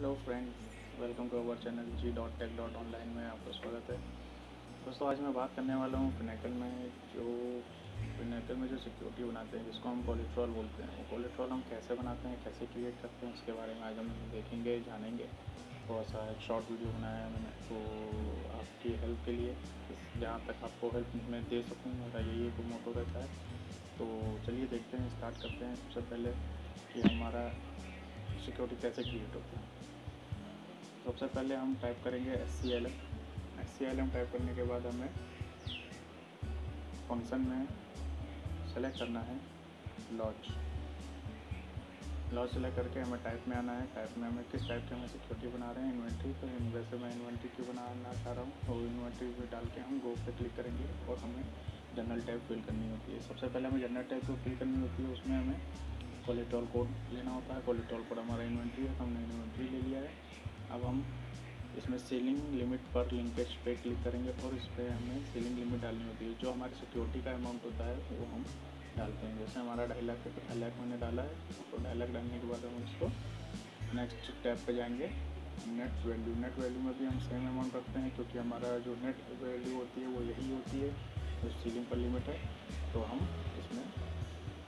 Hello friends welcome to our channel G dot tech dot online में आपका स्वागत है। दोस्तों, आज मैं बात करने वाला हूँ फिनेकल में, जो फिनेकल में जो सिक्योरिटी बनाते हैं, जिसको हम कोलेट्रॉल बोलते हैं। वो कोलेट्रॉल हम कैसे बनाते हैं, कैसे क्रिएट करते हैं, उसके बारे में आज हम देखेंगे, जानेंगे। थोड़ा सा एक शॉर्ट वीडियो बनाया है मैंने तो आपकी हेल्प के लिए, जहाँ तक आपको हेल्प मैं दे सकूँ, मेरा यही एक मोटो रहता है। तो चलिए देखते हैं स्टार्ट करते हैं। सबसे पहले कि हमारा सिक्योरिटी कैसे क्रिएट होती है? सबसे पहले हम टाइप करेंगे S C L M S C L M type करने के बाद हमें फ़ंक्शन में सेलेक्ट करना है लॉज लॉज सेलेक्ट करके हमें टाइप में आना है. टाइप में हमें किस टाइप की हमें सिक्योरिटी बना रहे हैं? इन्वेंट्री तो वैसे मैं इन्वेंट्री की बनाना चाह रहा हूँ? तो इन्वेंट्री में डाल के हम गो पे क्लिक करेंगे और हमें जनरल टाइप फिल करनी होती है. सबसे पहले हमें जनरल टाइप को फिल करनी होती है. उसमें हमें कोलेट्रॉल कोड लेना होता है, कोलेट्रॉल कोड हमारा इन्वेंट्री है, हमने इन्वेंट्री ले लिया है। अब हम इसमें सेलिंग लिमिट पर लिंकेज पे क्लिक करेंगे और इस पर हमें सेलिंग लिमिट डालनी होती है। जो हमारी सिक्योरिटी का अमाउंट होता है, वो हम डालते हैं। जैसे हमारा ढाई लाख ढाई लाख मैंने डाला है तो ढाई लाख डालने के बाद हम इसको नेक्स्ट टैब पे जाएँगे। नेट वैल्यू नेट वैल्यू में भी हम सेम अमाउंट रखते हैं, क्योंकि हमारा जो नेट वैल्यू होती है, वो यही होती है, जो सीलिंग पर लिमिट है। तो हम इसमें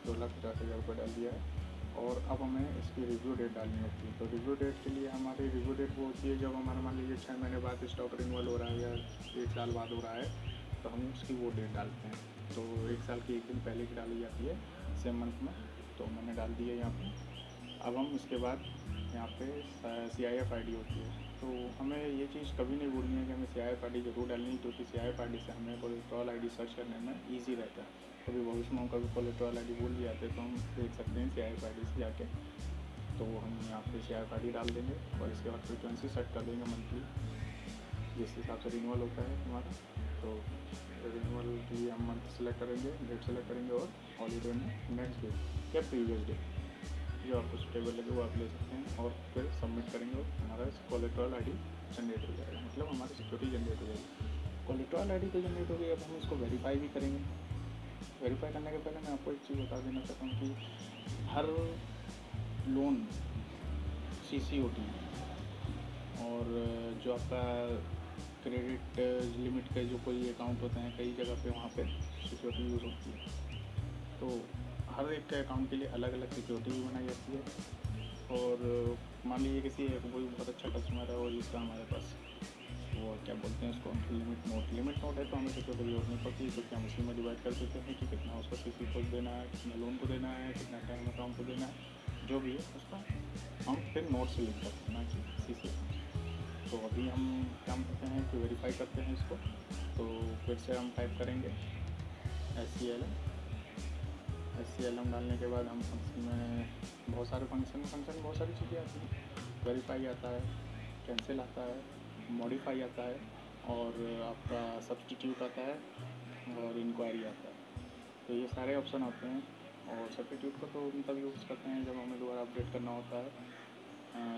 दो लाख पचास हज़ार रुपये डाल दिया है और अब हमें इसकी रिव्यू डेट डालनी होती है। तो रिव्यू डेट के लिए हमारी रिव्यू डेट वो होती है जब हमारा, मान लीजिए छः महीने बाद स्टॉक रिन्यूअल हो रहा है या एक साल बाद हो रहा है तो हम उसकी वो डेट डालते हैं। तो एक साल की एक दिन पहले की डाली जाती है सेम मंथ में तो मैंने डाल दिया है यहाँ पे। अब हम उसके बाद यहाँ पे सी आई एफ़ आई डी होती है। तो हमें ये चीज़ कभी नहीं भूलनी है कि हमें सी आई एफ़ आई डी ज़रूर डालनी है, क्योंकि सी आई एफ़ आई डी से हमें कोलेट्रॉल आई डी सर्च करने में ईजी रहता है। कभी भविष्य में कभी कोलेट्रॉल आई डी भूल जाते तो हम देख सकते हैं सी आई एफ़ आई डी से जाके। तो हम यहाँ पे सी आई एफ़ आई डी डाल देंगे और इसके बाद फ्रिक्वेंसी सेट कर देंगे मंथली जिस हिसाब से रिन्यूअल होता है हमारा। तो रिन्यूअल की हम मंथ सेलेक्ट करेंगे डेट सेलेक्ट करेंगे और हॉलीडे में नेक्स्ट डे या प्रीवियस डे जो आपको सुटेबल लगे वो आप ले सकते हैं और फिर सबमिट करेंगे और हमारा कोलेट्रॉल आई डी जनरेट हो जाएगा। मतलब हमारी सिक्योरिटी जनरेट हो जाएगी। कोलेट्रॉल आई डी तो जनरेट हो गई, अब हम इसको वेरीफाई भी करेंगे। वेरीफाई करने के पहले मैं आपको एक चीज़ बता देना चाहता हूँ कि हर लोन सी सी ओ टी और जो आपका क्रेडिट लिमिट के जो कोई अकाउंट होते हैं, कई जगह पे वहाँ पे सिक्योरिटी यूज़ होती है। तो हर एक के अकाउंट के लिए अलग अलग सिक्योरिटी भी बनाई जाती है। और मान लीजिए किसी एक कोई बहुत अच्छा कस्टमर है और जिसका हमारे पास वो क्या बोलते हैं उसको लिमिट नोट लिमिट नोट है तो हमें सिक्योरिटी ज़रूरत नहीं पड़ती क्योंकि हम उसी में डिवाइड कर देते हैं कि कितना उसको किसी को देना है, कितना लोन को देना है, कितना टाइम अकाउंट को देना है, जो भी है उसका हम फिर नोट से लिख करते हैं ना कि सी सी तो अभी हम काम करते हैं कि वेरीफाई करते हैं इसको तो फिर से हम टाइप करेंगे S C L S C L M डालने के बाद हम फ़ंक्शन में बहुत सारे फ़ंक्शन फ़ंक्शन में बहुत सारी चीज़ें आती हैं। वेरीफाई आता है कैंसिल आता है मॉडिफाई आता है और आपका सब्सटीट्यूट आता है और इंक्वायरी आता है। तो ये सारे ऑप्शन आते हैं और सब्सटीट्यूट को तो तब यूज़ करते हैं जब हमें दोबारा अपडेट करना होता है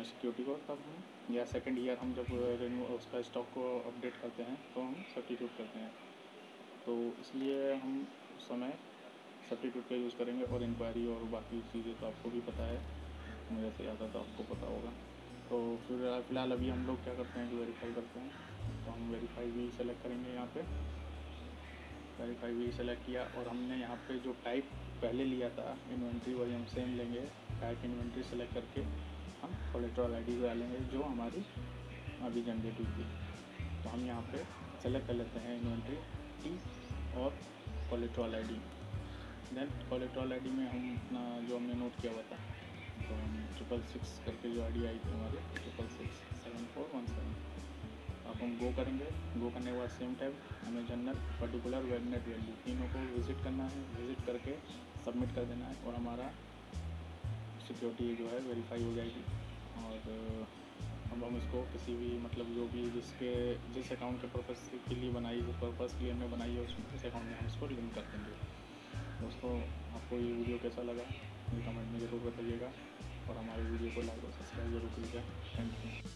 सिक्योरिटी को, तब हम, या सेकेंड ईयर हम जब रिन्यू उसका स्टॉक को अपडेट करते हैं तो हम सब्सटीट्यूट करते हैं। तो इसलिए हम उस समय सब्टीट्यूट का यूज़ करेंगे और इंक्वायरी और बाकी चीज़ें तो आपको भी पता है। मुझे से ज़्यादा तो आपको पता होगा। तो फिर, फ़िलहाल अभी हम लोग क्या करते हैं कि वेरीफाई करते हैं। तो हम वेरीफाई भी सेलेक्ट करेंगे यहाँ पे। वेरीफाई भी सेलेक्ट किया और हमने यहाँ पे जो टाइप पहले लिया था इन्वेंट्री वही हम सेम लेंगे। टाइप इन्वेंट्री सेलेक्ट करके हम कोलेट्रॉल आई डी डालेंगे जो हमारी अभी जनरेट हुई थी। तो हम यहाँ पे सेलेक्ट कर लेते हैं इन्वेंट्री टी और कोलेट्रॉल आई डी देन आई में हम अपना जो हमने नोट किया हुआ था तो हम ट्रिपल सिक्स करके जो आई आई थी हमारी triple six seven four one seven अब हम गो करेंगे। गो करने के बाद सेम टाइम हमें जनरल पर्टिकुलर वेबनेट वैल्यू तीनों को विज़िट करना है। विज़िट करके सबमिट कर देना है और हमारा सिक्योरिटी जो है वेरीफाई हो जाएगी। और अब हम इसको किसी भी मतलब जो भी जिसके, जिस अकाउंट के पर्पज़ के लिए बनाई जिस पर्पज़ के लिए हमने बनाई है, उस अकाउंट में हम इसको लिंक कर देंगे। दोस्तों, आपको ये वीडियो कैसा लगा? ये कमेंट में ज़रूर बताइएगा और हमारे वीडियो को लाइक और सब्सक्राइब ज़रूर कीजिएगा। Thank you